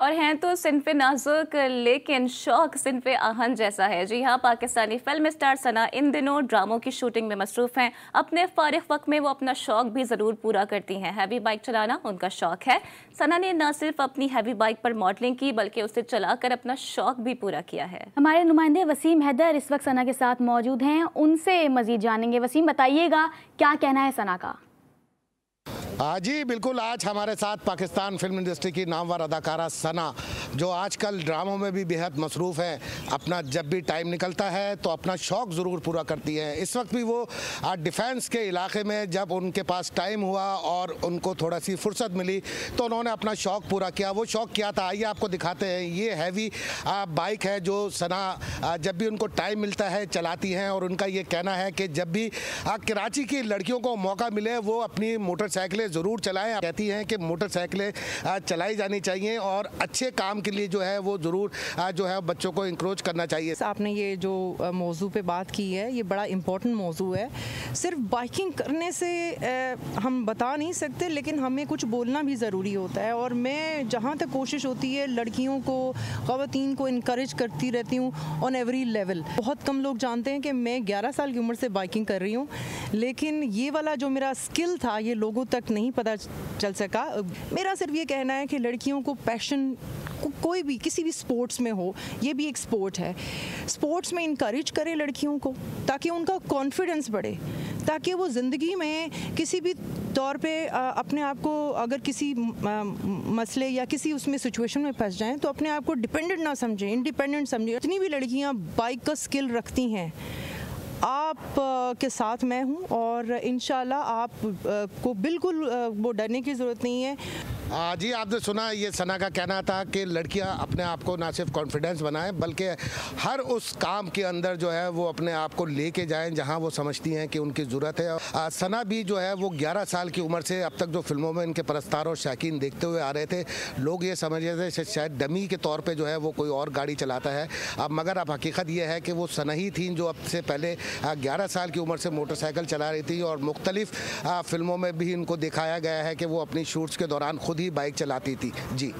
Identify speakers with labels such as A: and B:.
A: और हैं तो सिनफ नाजुक, लेकिन शौक सिनफ आहन जैसा है। जी हाँ पाकिस्तानी फ़िल्म स्टार सना इन दिनों ड्रामों की शूटिंग में मसरूफ़ हैं। अपने फारिग वक्त में वो अपना शौक भी ज़रूर पूरा करती हैं। हैवी बाइक चलाना उनका शौक है। सना ने न सिर्फ़ अपनी हैवी बाइक पर मॉडलिंग की, बल्कि उसे चलाकर अपना शौक भी पूरा किया है।
B: हमारे नुमाइंदे वसीम हैदर इस वक्त सना के साथ मौजूद हैं। उनसे मजीद जानेंगे। वसीम, बताइएगा, क्या कहना है सना का?
C: जी, बिल्कुल। आज हमारे साथ पाकिस्तान फ़िल्म इंडस्ट्री की नामवर अदाकारा सना, जो आजकल ड्रामों में भी बेहद मसरूफ़ है। अपना जब भी टाइम निकलता है तो अपना शौक़ ज़रूर पूरा करती है। इस वक्त भी वो डिफेंस के इलाके में, जब उनके पास टाइम हुआ और उनको थोड़ा सी फुर्सत मिली तो उन्होंने अपना शौक़ पूरा किया। वो शौक़ किया था? आइए आपको दिखाते हैं। ये हैवी बाइक है जो सना जब भी उनको टाइम मिलता है, चलाती हैं और उनका ये कहना है कि जब भी कराची की लड़कियों को मौका मिले, वो अपनी मोटरसाइकिलें ज़रूर चलाएँ। कहती हैं कि मोटरसाइकिलें चलाई जानी चाहिए और अच्छे काम के लिए जो है वो ज़रूर जो है बच्चों को इंक्रोच करना चाहिए।
D: आपने ये जो मौजू पे बात की है, ये बड़ा इम्पोर्टेंट मौजू है। सिर्फ़ बाइकिंग करने से हम बता नहीं सकते, लेकिन हमें कुछ बोलना भी ज़रूरी होता है। और मैं जहाँ तक कोशिश होती है, लड़कियों को ख़वान को इनक्रेज करती रहती हूँ ऑन एवरी लेवल बहुत कम लोग जानते हैं कि मैं 11 साल की उम्र से बाइकिंग कर रही हूँ, लेकिन ये वाला जो मेरा स्किल था, ये लोगों तक नहीं पता चल सका। मेरा सिर्फ़ ये कहना है कि लड़कियों को पैशन को, कोई भी किसी भी स्पोर्ट्स में हो ये भी एक स्पोर्ट है। स्पोर्ट्स में इंकरेज करें लड़कियों को ताकि उनका कॉन्फिडेंस बढ़े ताकि वो ज़िंदगी में किसी भी तौर पे अपने आप को अगर किसी मसले या किसी उसमें सिचुएशन में फंस जाएँ तो अपने आप को डिपेंडेंट ना समझें इंडिपेंडेंट समझें। इतनी भी लड़कियाँ बाइक का स्किल रखती हैं आप के साथ मैं हूँ और इन आप को बिल्कुल वो डरने की ज़रूरत नहीं है।
C: जी आपने सुना ये सना का कहना था कि लड़कियाँ अपने आप को ना सिर्फ़ कॉन्फिडेंस बनाएँ बल्कि हर उस काम के अंदर जो है वो अपने आप को लेके जाएँ जहाँ वो समझती हैं कि उनकी ज़रूरत है। आ, सना भी जो है वो 11 साल की उम्र से अब तक जो फ़िल्मों में इनके परस्तार और शौकीन देखते हुए आ रहे थे लोग ये समझ रहे थे शायद डमी के तौर पर जो है वो कोई और गाड़ी चलाता है। अब मगर अब हकीकत यह है कि वो सना ही थी जो अब से पहले ग्यारह साल की उम्र से मोटरसाइकिल चला रही थी और मुख्तलिफ़ फ़िल्मों में भी इनको दिखाया गया है कि वो अपनी शूट्स के दौरान खुद खुद ही बाइक चलाती थी। जी।